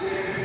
Yeah.